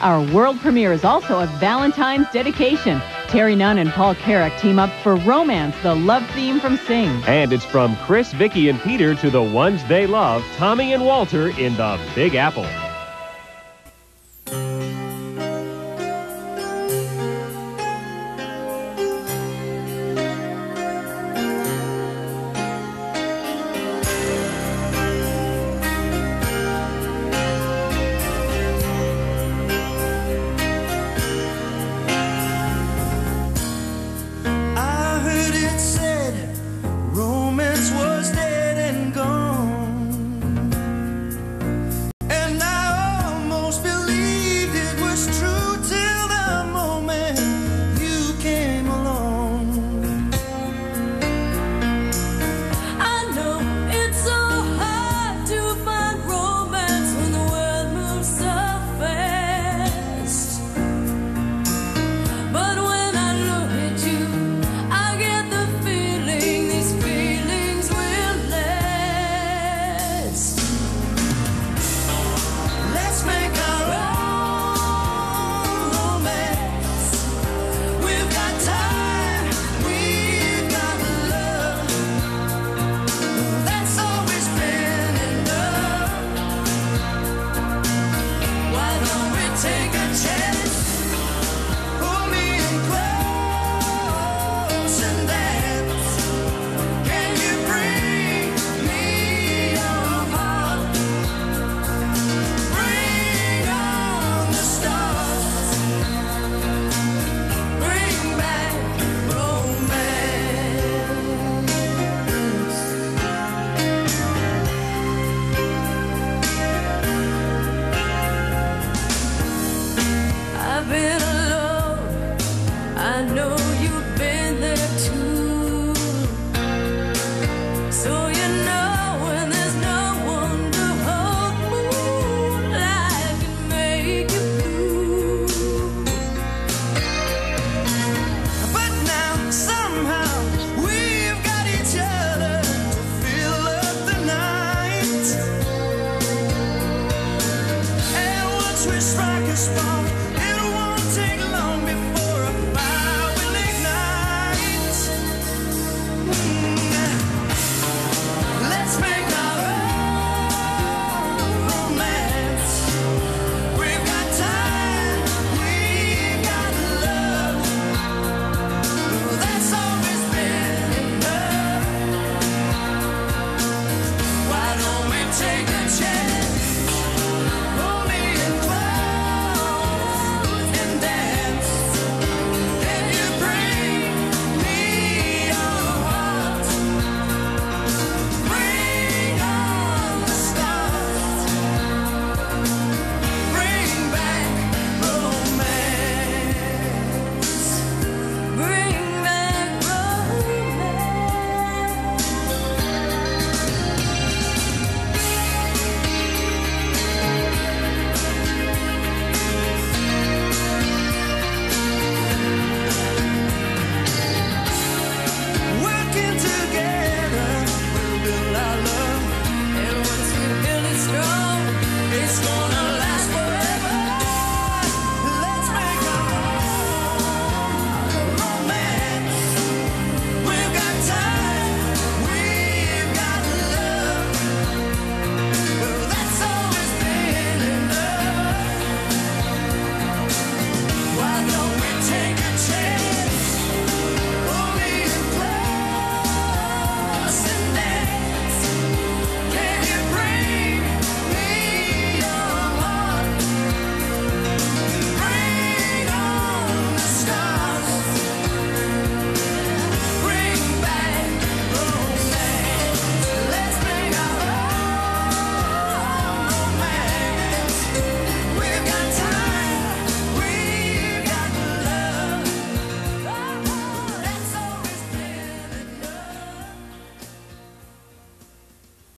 Our world premiere is also a Valentine's dedication. Terri Nunn and Paul Carrack team up for Romance, the love theme from Sing. And it's from Chris, Vicky, and Peter to the ones they love, Tommy and Walter in the Big Apple. just want